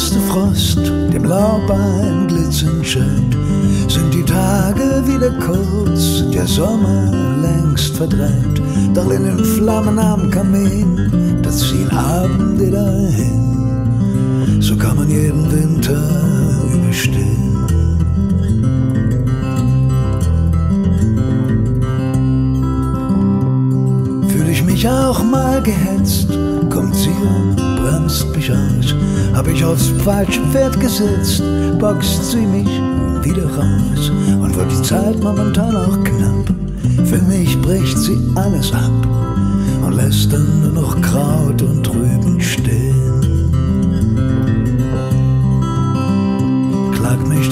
erste Frost dem Laubein glitzernd scheint, sind die Tage wieder kurz, der Sommer längst verdrängt. Doch in den Flammen am Kamin, da ziehen Abende dahin. So kann man jeden Winter überstehen. Ich mich auch mal gehetzt, kommt sie und bremst mich aus. Hab ich aufs falsche Pferd gesetzt, boxt sie mich wieder raus. Und wird die Zeit momentan auch knapp, für mich bricht sie alles ab und lässt dann nur noch Kraut und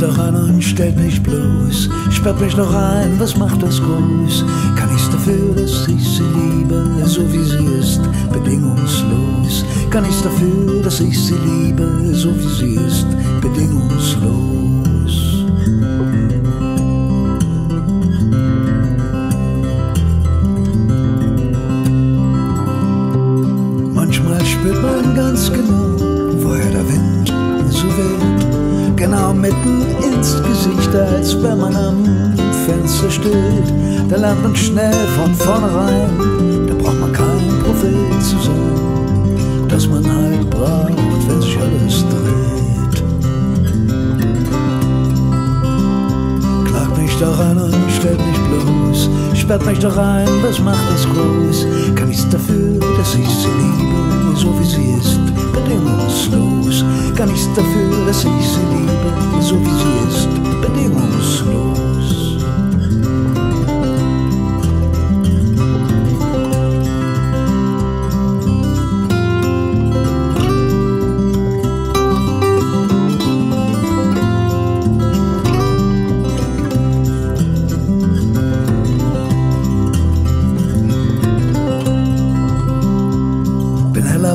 doch an und stellt mich bloß, sperrt mich doch ein, was macht das groß? Kann ich's dafür, dass ich sie liebe, so wie sie ist, bedingungslos? Kann ich's dafür, dass ich sie liebe, so wie sie ist, bedingungslos? Manchmal spürt man ganz genau, woher der Wind so weht. Genau mitten ins Gesicht, als wenn man am Fenster steht. Da lernt man schnell von vornherein, da braucht man kein Prophet zu sein, dass man halt braucht, sperrt mich doch ein, was macht das groß? Kann ich's dafür, dass ich sie liebe, so wie sie ist, bedingungslos? Kann ich's dafür, dass ich sie liebe, so wie sie ist,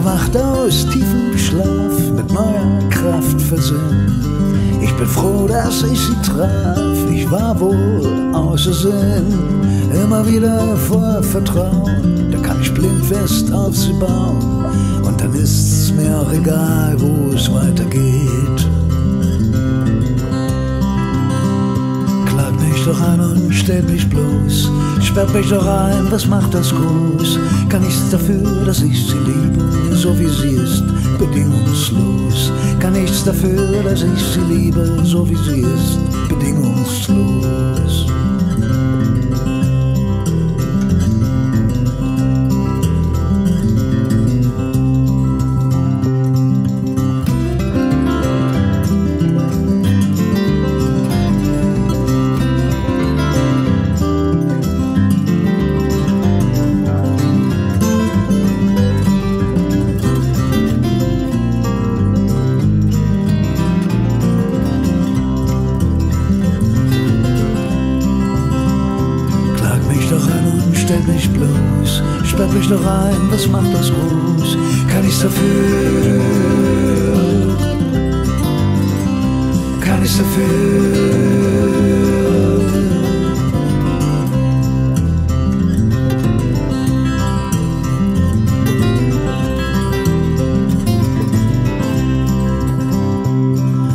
erwacht aus tiefem Schlaf, mit neuer Kraft versehen. Ich bin froh, dass ich sie traf, ich war wohl außer Sinn. Immer wieder vor Vertrauen, da kann ich blind fest auf sie bauen. Und dann ist's mir auch egal, wo es weitergeht. Mich doch an und stellt mich bloß, sperrt mich doch ein, was macht das groß? Kann ich's dafür, dass ich sie liebe, so wie sie ist, bedingungslos? Kann ich's dafür, dass ich sie liebe, so wie sie ist, bedingungslos? Mich bloß, sperrt mich doch ein, was macht das groß? Kann ich's dafür? Kann ich's dafür?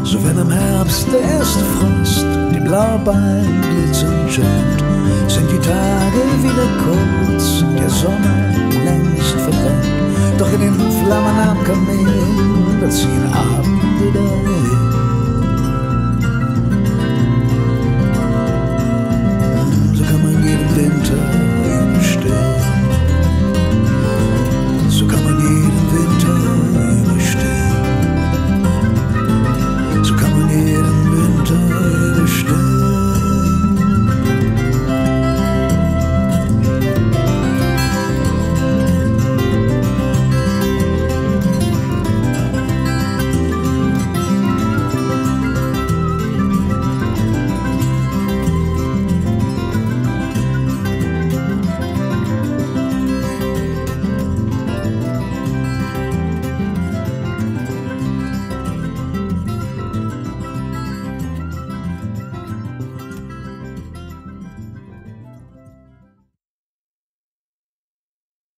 So wenn im Herbst der erste Frost dem Blaubein glitzernd scheint, sind die Tage wieder kurz, der Sommer längst verbrennt. Doch in den Flammen am Kamin, da ziehen Abende dahin.